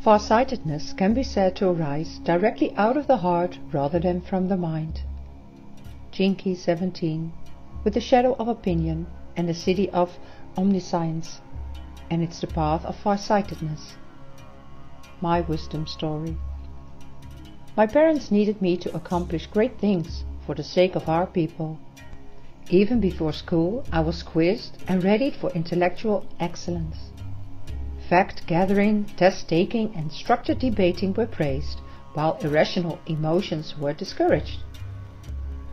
Farsightedness can be said to arise directly out of the heart rather than from the mind. Gene 17 With the shadow of opinion and the siddhi of omniscience, and it's the path of farsightedness. My wisdom story. My parents needed me to accomplish great things for the sake of our people. Even before school I was quizzed and readied for intellectual excellence. Fact gathering, test taking and structured debating were praised, while irrational emotions were discouraged.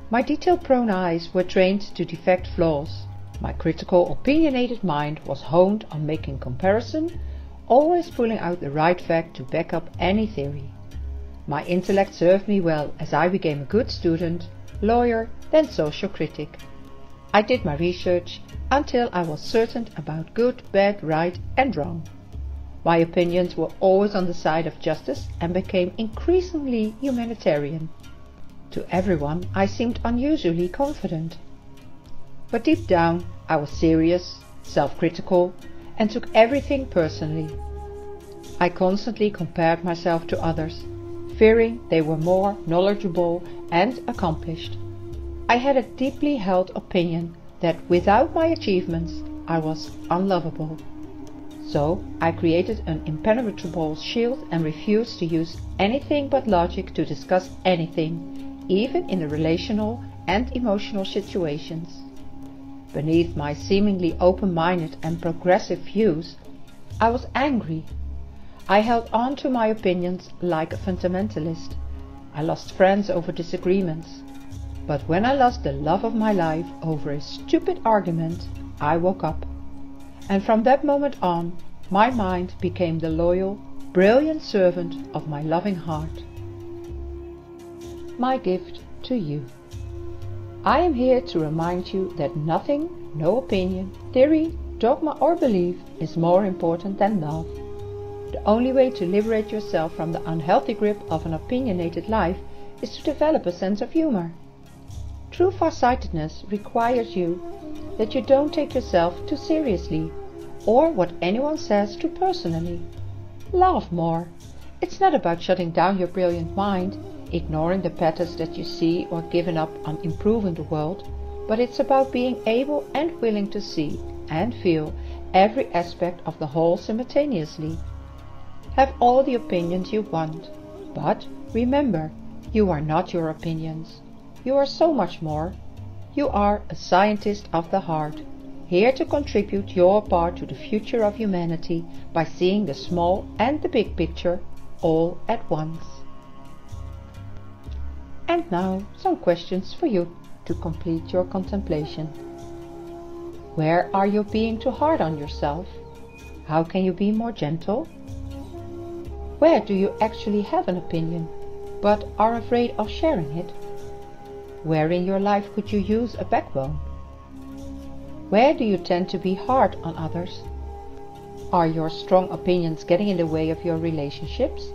My detail-prone eyes were trained to detect flaws. My critical, opinionated mind was honed on making comparison, always pulling out the right fact to back up any theory. My intellect served me well as I became a good student, lawyer, then social critic. I did my research until I was certain about good, bad, right and wrong. My opinions were always on the side of justice and became increasingly humanitarian. To everyone I seemed unusually confident. But deep down I was serious, self-critical and took everything personally. I constantly compared myself to others, fearing they were more knowledgeable and accomplished. I had a deeply held opinion that without my achievements I was unlovable. So I created an impenetrable shield and refused to use anything but logic to discuss anything, even in the relational and emotional situations. Beneath my seemingly open-minded and progressive views, I was angry. I held on to my opinions like a fundamentalist. I lost friends over disagreements. But when I lost the love of my life over a stupid argument, I woke up. And from that moment on, my mind became the loyal, brilliant servant of my loving heart. My gift to you. I am here to remind you that nothing, no opinion, theory, dogma or belief is more important than love. The only way to liberate yourself from the unhealthy grip of an opinionated life is to develop a sense of humor. True farsightedness requires you that you don't take yourself too seriously or what anyone says too personally. Laugh more. It's not about shutting down your brilliant mind, ignoring the patterns that you see or giving up on improving the world, but it's about being able and willing to see and feel every aspect of the whole simultaneously. Have all the opinions you want, but remember, you are not your opinions. You are so much more. You are a scientist of the heart, here to contribute your part to the future of humanity by seeing the small and the big picture all at once. And now some questions for you to complete your contemplation. Where are you being too hard on yourself? How can you be more gentle? Where do you actually have an opinion, but are afraid of sharing it? Where in your life could you use a backbone? Where do you tend to be hard on others? Are your strong opinions getting in the way of your relationships?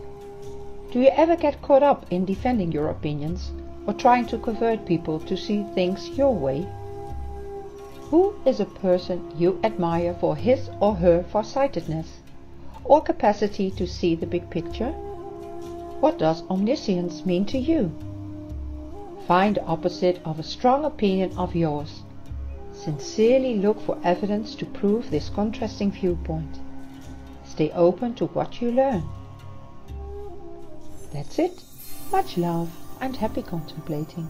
Do you ever get caught up in defending your opinions or trying to convert people to see things your way? Who is a person you admire for his or her farsightedness or capacity to see the big picture? What does omniscience mean to you? Find the opposite of a strong opinion of yours. Sincerely look for evidence to prove this contrasting viewpoint. Stay open to what you learn. That's it. Much love and happy contemplating.